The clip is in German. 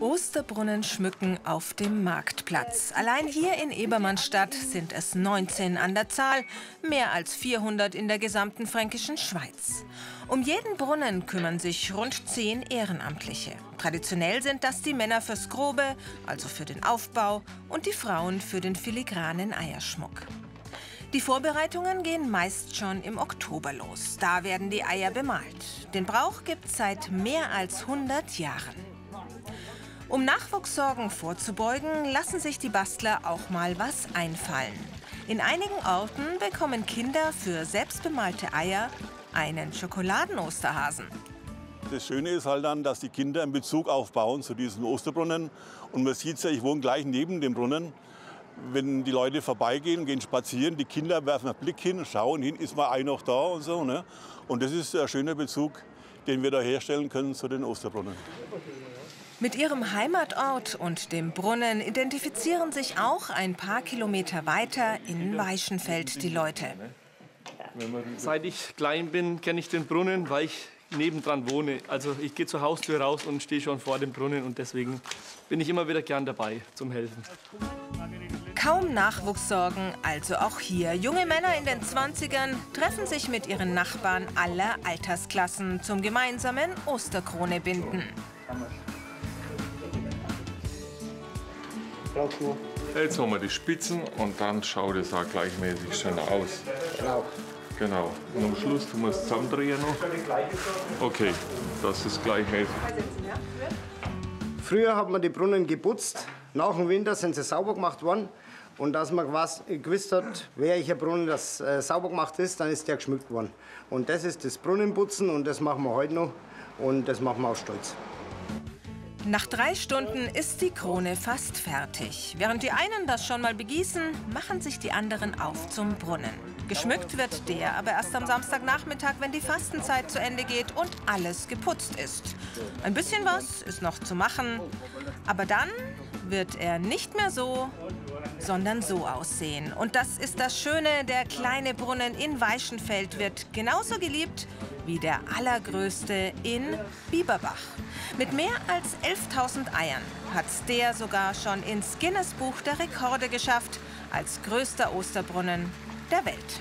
Osterbrunnen schmücken auf dem Marktplatz. Allein hier in Ebermannstadt sind es 19 an der Zahl, mehr als 400 in der gesamten fränkischen Schweiz. Um jeden Brunnen kümmern sich rund 10 Ehrenamtliche. Traditionell sind das die Männer fürs Grobe, also für den Aufbau, und die Frauen für den filigranen Eierschmuck. Die Vorbereitungen gehen meist schon im Oktober los. Da werden die Eier bemalt. Den Brauch gibt es seit mehr als 100 Jahren. Um Nachwuchssorgen vorzubeugen, lassen sich die Bastler auch mal was einfallen. In einigen Orten bekommen Kinder für selbstbemalte Eier einen Schokoladen-Osterhasen. Das Schöne ist halt dann, dass die Kinder einen Bezug aufbauen zu diesem Osterbrunnen. Und man sieht ja, ich wohne gleich neben dem Brunnen. Wenn die Leute vorbeigehen, gehen spazieren, die Kinder werfen einen Blick hin, schauen hin, ist mal ein noch da und so. Ne? Und das ist ein schöner Bezug, den wir da herstellen können zu den Osterbrunnen. Mit ihrem Heimatort und dem Brunnen identifizieren sich auch ein paar Kilometer weiter in Weischenfeld die Leute. Seit ich klein bin, kenne ich den Brunnen, weil ich nebendran wohne. Also ich gehe zur Haustür raus und stehe schon vor dem Brunnen und deswegen bin ich immer wieder gern dabei zum Helfen. Kaum Nachwuchssorgen, also auch hier. Junge Männer in den 20ern treffen sich mit ihren Nachbarn aller Altersklassen zum gemeinsamen Osterkrone binden. Jetzt haben wir die Spitzen und dann schaut es auch gleichmäßig schön aus. Genau. Genau. Und am Schluss tun wir es zusammendrehen noch. Okay, das ist gleichmäßig. Früher hat man die Brunnen geputzt. Nach dem Winter sind sie sauber gemacht worden. Und dass man gewusst hat, welcher Brunnen das äh, sauber gemacht ist, dann ist der geschmückt worden. Und das ist das Brunnenputzen und das machen wir heute noch. Und das machen wir auch stolz. Nach drei Stunden ist die Krone fast fertig. Während die einen das schon mal begießen, machen sich die anderen auf zum Brunnen. Geschmückt wird der aber erst am Samstagnachmittag, wenn die Fastenzeit zu Ende geht und alles geputzt ist. Ein bisschen was ist noch zu machen, aber dann wird er nicht mehr so, sondern so aussehen. Und das ist das Schöne, der kleine Brunnen in Weischenfeld wird genauso geliebt wie der allergrößte in Bieberbach. Mit mehr als 11.000 Eiern hat der sogar schon ins Guinness Buch der Rekorde geschafft als größter Osterbrunnen der Welt.